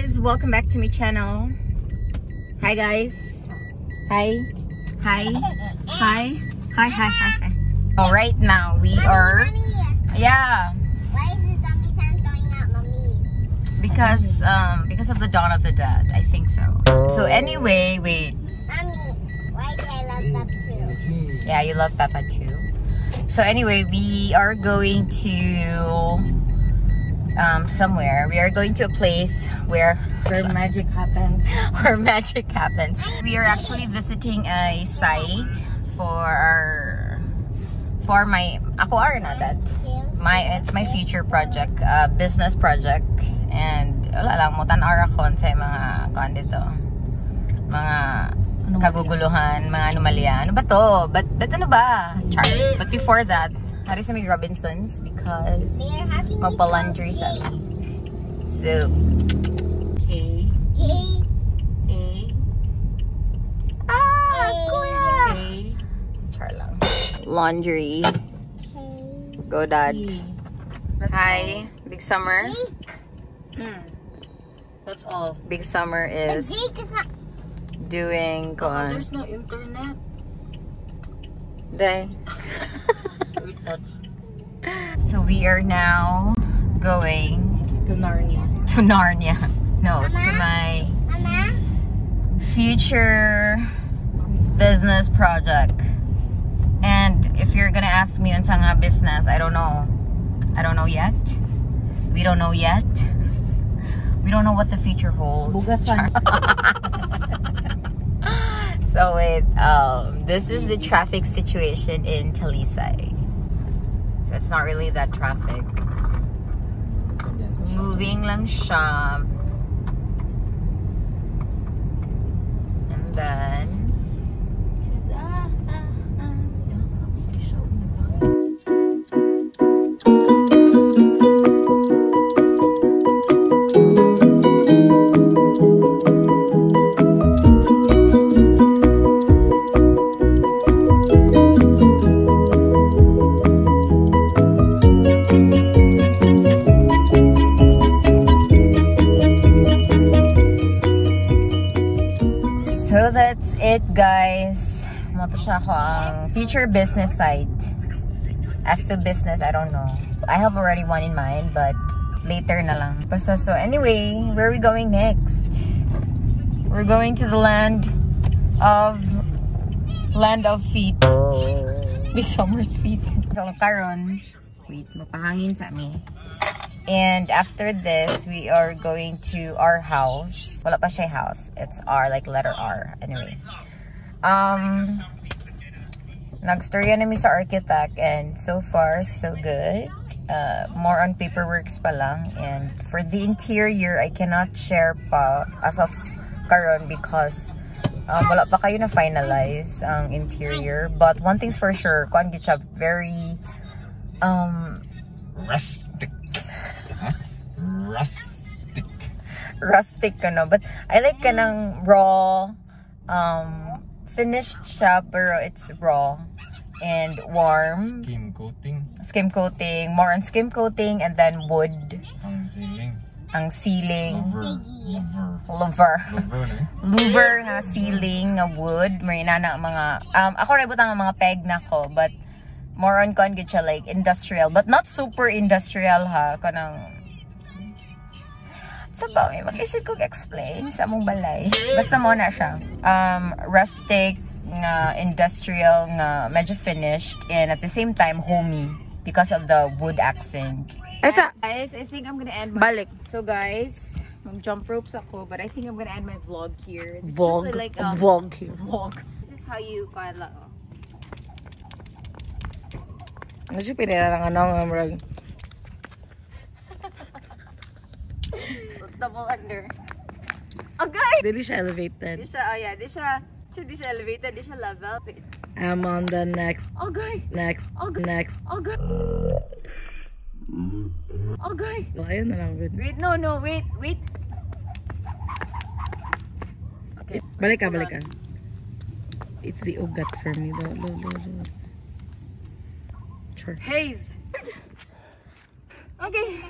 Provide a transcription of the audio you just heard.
guys welcome back to my channel. Hi guys. Hi. Hi. Hi. Hi hi hi hi. Oh, right now we are yeah. Why is the zombie sound going out, mommy? because um because of the dawn of the dead i think so. So anyway wait. Mommy, why do I love that too? yeah you love peppa too. So anyway we are going to um somewhere we are going to a place where Where magic happens. where magic happens. We are actually visiting a site for our for my ako that. My it's my future project, uh, business project and wala lang mo tan-ara ko sa mga kuan dito. Mga kaguguluhan, mga anomalya. Ano ba to? But, but ano ba? Char. But before that, hari sa may Robinsons because Mayor, how can you magpa-laundry sa spell So, K J? A ah, kuya! A Char lang. Laundry. K. Go dad. E. Hi, Big Summer. Hmm. That's all. Big Summer is is doing Oh, there's no internet. Day. So we are now going To Narnia. to Narnia. No, to my Mama? future business project. And if you're gonna ask me on nga business, I don't know. I don't know yet. We don't know yet. We don't know what the future holds. So wait, um, this is the traffic situation in Talisay. It's not really that traffic. Moving lang siya. And then... Moto siya ako ang future business site. As to business, I don't know. I have already one in mind, but later na lang. Basta so anyway, where are we going next? We're going to the land of land of feet. Big summer's feet. So karon, wait, mapahangin sa mi. And after this, we are going to our house. Wala pa siya house. It's R, like letter R. Anyway. Um, Nag-storya na mi sa architect and so far, so good. Uh, more on paperworks pa lang. And for the interior, I cannot share pa as of karon because um, wala pa kayo na finalize ang interior. But one thing's for sure, kuan gid siya very um, rustic. Huh? Rustic. rustic ano but I like kanang raw um finished siya pero it's raw and warm Skin coating. skim coating more on skim coating and then wood Ang ceiling. ang ceiling Lover. Lover. louver Lover na eh. louver nga ceiling nga wood marina na mga um ako rin butang ang mga peg na ko but more on kon siya like industrial but not super industrial ha kanang sa ba may mag-isip kong explain sa among balay basta mo na siya um rustic nga industrial nga medyo finished and at the same time homey because of the wood accent Asa? guys I think I'm gonna end my Balik. So guys, mag-jump ropes ako, but I think I'm gonna end my vlog here. This is Vlog. just like a Vlog. vlog. This is how you kala. Ano siya pinirarangan ano nga Double under. Okay. Dili siya elevated. Di siya, oh yeah, di siya, siya di siya elevated, di siya level. I'm on the next, Okay. next, Okay. next. Okay. Okay. Oh, ayun na lang. Good. Wait, no, no, wait, wait. Okay. Balik ka, balik ka. It's the ugat for me. Do, do, do, do. Sure. Haze. Okay.